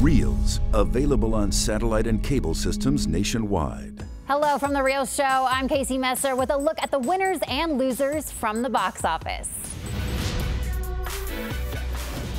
Reelz, available on satellite and cable systems nationwide. Hello from The Reelz Show. I'm Casey Messer with a look at the winners and losers from the box office.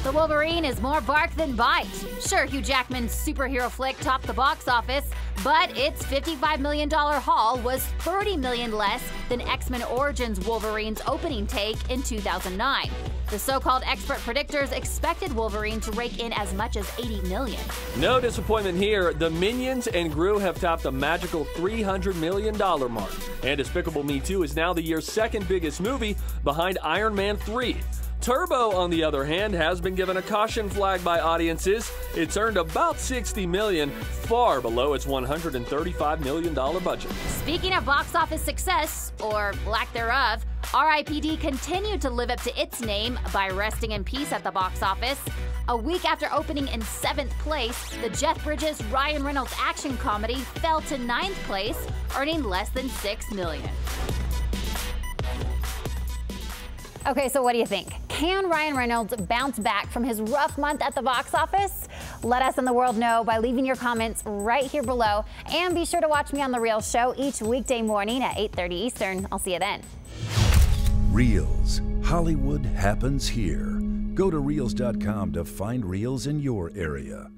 The Wolverine is more bark than bite. Sure, Hugh Jackman's superhero flick topped the box office, but its $55 million haul was 30 million less than X-Men Origins Wolverine's opening take in 2009. The so-called expert predictors expected Wolverine to rake in as much as 80 million. No disappointment here. The Minions and Gru have topped the magical $300 million mark. And Despicable Me 2 is now the year's second biggest movie behind Iron Man 3. Turbo, on the other hand, has been given a caution flag by audiences. It's earned about 60 million, far below its 135 million dollar budget. Speaking of box office success or lack thereof, RIPD continued to live up to its name by resting in peace at the box office. A week after opening in seventh place, the Jeff Bridges Ryan Reynolds action comedy fell to ninth place, earning less than six million. Okay, so what do you think? Can Ryan Reynolds bounce back from his rough month at the box office? Let us in the world know by leaving your comments right here below. And be sure to watch me on The Reelz Show each weekday morning at 8.30 Eastern. I'll see you then. Reelz. Hollywood happens here. Go to Reelz.com to find Reelz in your area.